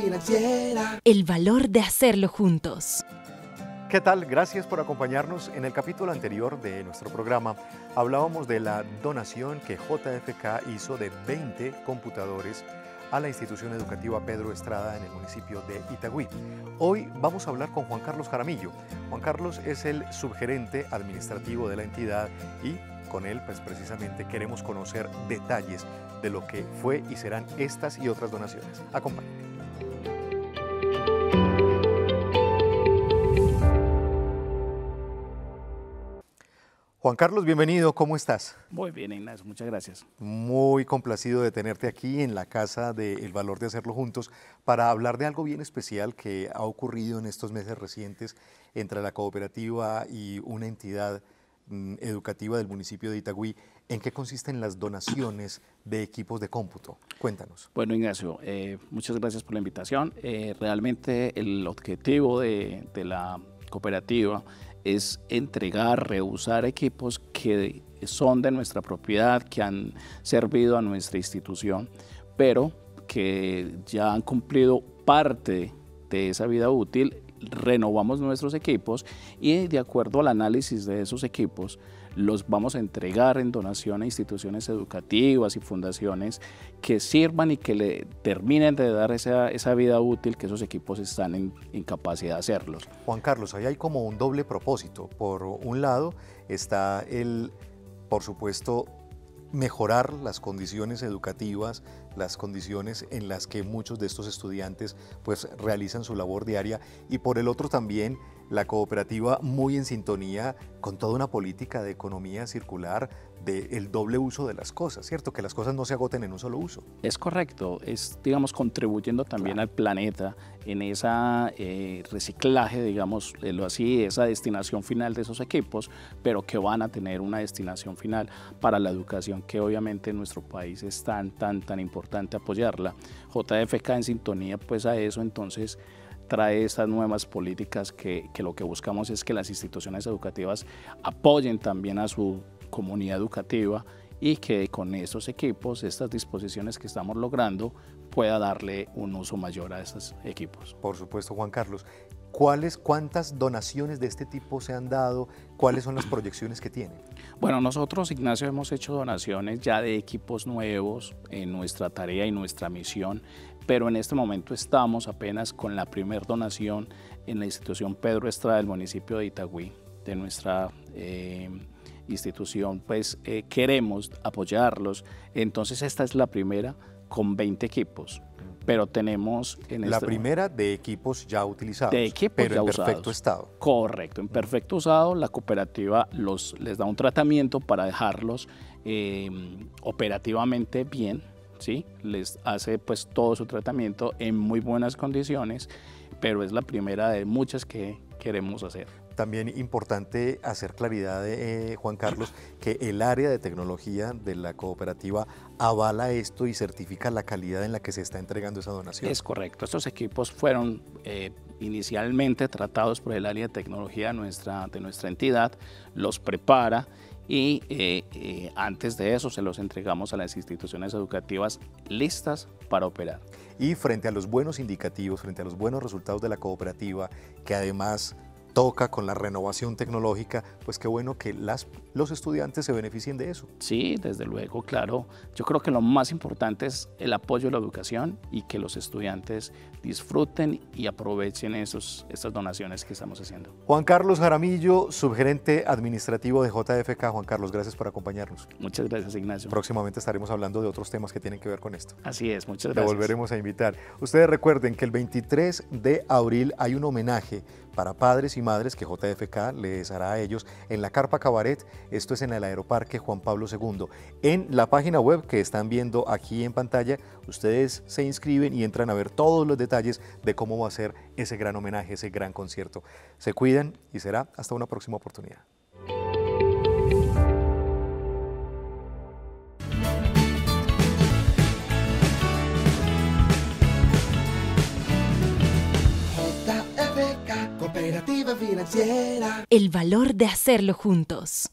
Financiera. El valor de hacerlo juntos. ¿Qué tal? Gracias por acompañarnos. En el capítulo anterior de nuestro programa hablábamos de la donación que JFK hizo de 20 computadores a la institución educativa Pedro Estrada en el municipio de Itagüí. Hoy vamos a hablar con Juan Carlos Jaramillo. Juan Carlos es el subgerente administrativo de la entidad y con él pues precisamente queremos conocer detalles de lo que fue y serán estas y otras donaciones. Acompáñenme. Juan Carlos, bienvenido, ¿cómo estás? Muy bien, Ignacio, muchas gracias. Muy complacido de tenerte aquí en la casa de El Valor de Hacerlo Juntos para hablar de algo bien especial que ha ocurrido en estos meses recientes entre la cooperativa y una entidad educativa del municipio de Itagüí. ¿En qué consisten las donaciones de equipos de cómputo? Cuéntanos. Bueno, Ignacio, eh, muchas gracias por la invitación. Eh, realmente el objetivo de, de la cooperativa es entregar, reusar equipos que son de nuestra propiedad, que han servido a nuestra institución, pero que ya han cumplido parte de esa vida útil, renovamos nuestros equipos y de acuerdo al análisis de esos equipos, los vamos a entregar en donación a instituciones educativas y fundaciones que sirvan y que le terminen de dar esa, esa vida útil que esos equipos están en, en capacidad de hacerlos. Juan Carlos, ahí hay como un doble propósito. Por un lado está el, por supuesto, mejorar las condiciones educativas, las condiciones en las que muchos de estos estudiantes pues realizan su labor diaria y por el otro también la cooperativa muy en sintonía con toda una política de economía circular, del doble uso de las cosas, ¿cierto? Que las cosas no se agoten en un solo uso. Es correcto, es, digamos, contribuyendo también al planeta en ese eh, reciclaje, digamos, lo así, esa destinación final de esos equipos, pero que van a tener una destinación final para la educación que obviamente en nuestro país es tan, tan, tan importante apoyarla. JFK en sintonía pues a eso, entonces trae estas nuevas políticas que, que, lo que buscamos es que las instituciones educativas apoyen también a su comunidad educativa y que con estos equipos, estas disposiciones que estamos logrando, pueda darle un uso mayor a estos equipos. Por supuesto, Juan Carlos. ¿Cuáles, ¿Cuántas donaciones de este tipo se han dado? ¿Cuáles son las proyecciones que tienen? Bueno, nosotros, Ignacio, hemos hecho donaciones ya de equipos nuevos en nuestra tarea y nuestra misión, pero en este momento estamos apenas con la primera donación en la institución Pedro Estrada del municipio de Itagüí, de nuestra eh, institución, pues eh, queremos apoyarlos. Entonces esta es la primera con 20 equipos pero tenemos en la este primera de equipos ya utilizados, de equipos pero en perfecto estado. Correcto, en perfecto estado la cooperativa los, les da un tratamiento para dejarlos eh, operativamente bien, ¿sí? les hace pues todo su tratamiento en muy buenas condiciones, pero es la primera de muchas que queremos hacer. También importante hacer claridad, eh, Juan Carlos, que el área de tecnología de la cooperativa avala esto y certifica la calidad en la que se está entregando esa donación. Es correcto. Estos equipos fueron eh, inicialmente tratados por el área de tecnología de nuestra, de nuestra entidad, los prepara y eh, antes de eso se los entregamos a las instituciones educativas listas para operar. Y frente a los buenos indicativos, frente a los buenos resultados de la cooperativa, que además toca con la renovación tecnológica, pues qué bueno que las, los estudiantes se beneficien de eso. Sí, desde luego, claro. Yo creo que lo más importante es el apoyo a la educación y que los estudiantes disfruten y aprovechen esos, estas donaciones que estamos haciendo. Juan Carlos Jaramillo, subgerente administrativo de JFK. Juan Carlos, gracias por acompañarnos. Muchas gracias, Ignacio. Próximamente estaremos hablando de otros temas que tienen que ver con esto. Así es, muchas gracias. Te volveremos a invitar. Ustedes recuerden que el 23 de abril hay un homenaje para padres y madres que JFK les hará a ellos en la Carpa Cabaret. Esto es en el Aeroparque Juan Pablo II. En la página web que están viendo aquí en pantalla, ustedes se inscriben y entran a ver todos los detalles de cómo va a ser ese gran homenaje, ese gran concierto. Se cuidan y será hasta una próxima oportunidad. El valor de hacerlo juntos.